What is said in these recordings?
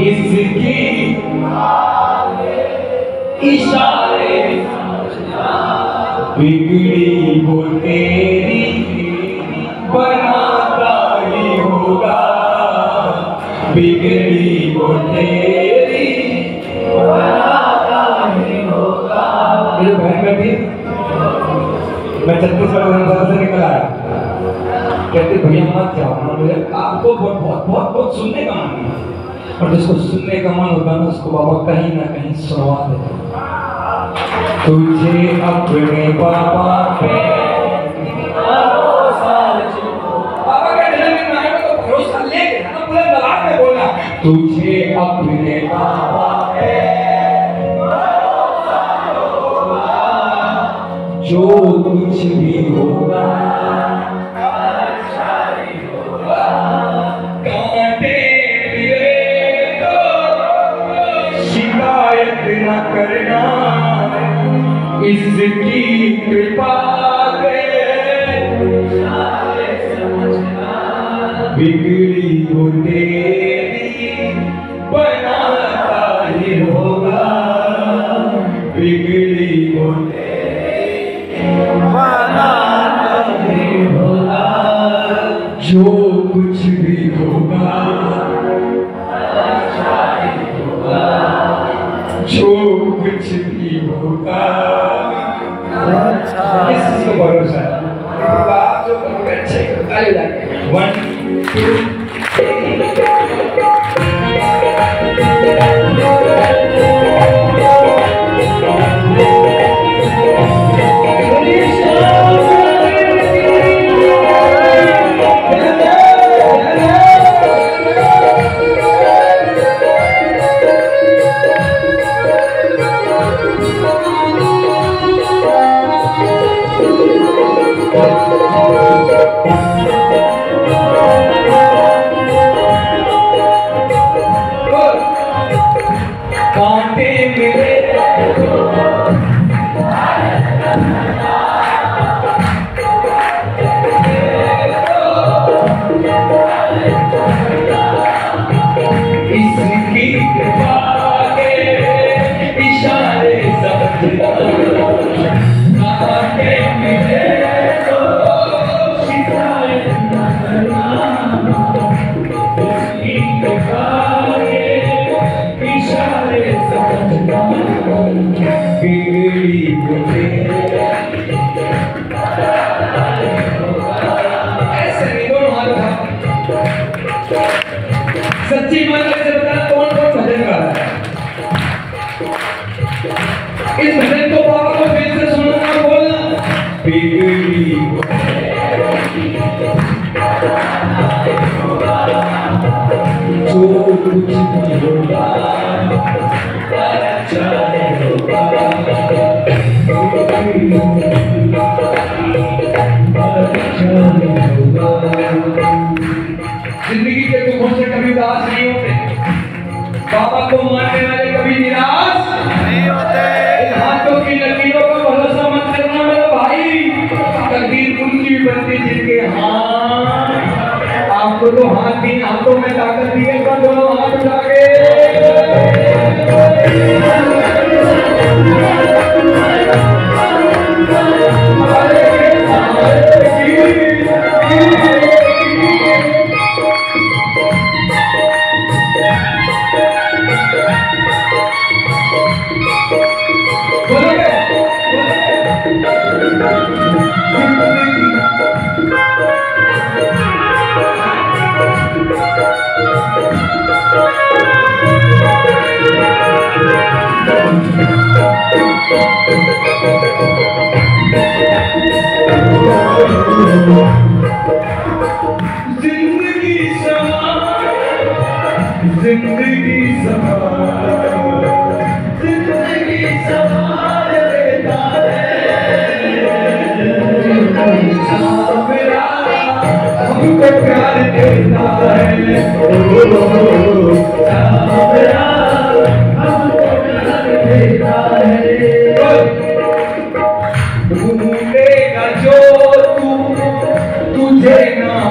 इसकी इशारे बिगड़ी वो तेरी बनाता ही होगा। बिगड़ी वो तेरी बनाता ही होगा। मेरी बहन बैठी मैं छत्तीसगढ़ विधानसभा से निकल आया। कहते भैया, मत जाओ मुझे आपको बहुत बहुत बहुत बहुत सुनने का मन है। और जिसको सुनने का मन होता है उसको बाबा कहीं ना कहीं सुनवा देते तुझे अपने बाबा पे तो तुझे अपने बाबा पे जो कुछ भी होगा इसकी कृपा बिगड़ी वो तेरी बनाता ही होगा। बिगड़ी वो जो कुछ भी होगा इस चीज़ को भरोसा है आप जो करोगे अच्छे करोगे आगे जाके वन टू इसकी इशारे समझना सच्ची मन से बताना कौन कौन भजन गा रहा है? इस भजन को बाबा को फिर से सुनना, बोलना। बिगड़ी जो कुछ भी होगा अच्छा होगा बाबा को मानने वाले कभी निराश? नहीं होते। हाथों की लकीरों का भरोसा मत करना मेरे भाई। तकदीर उनकी बनती जिनके हाथ। आपको तो हाथ तीन हाथों में ताकत दी है दोनों हाथ उठा के ज़िंदगी सवार ज़िंदगी सवार ज़िंदगी सवार लेता है हमको प्यार देता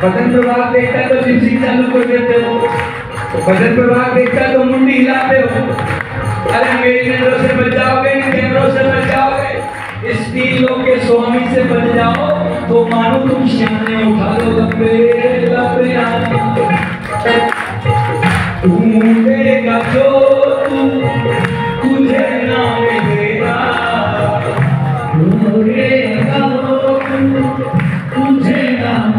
भजन प्रभाग देखता तो लिपस्टिक चालू कर देते हो। भजन प्रभाग देखता तो मुंडी हिलाते हो। अरे मेरी नज़रों से बच जाओगे कैमरों से बच जाओगे। तीन के स्वामी से बच जाओ तो मानो तुम श्याने उठा लो लंबे लंबे ढूंढेगा जो तू, तुझे ना मिलेगा ढूंढेगा जो तू।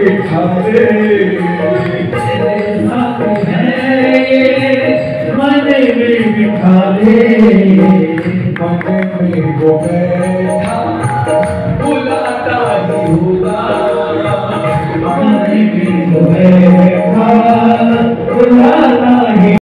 बिठा ले तेरे साथ है ये मन में बिठा ले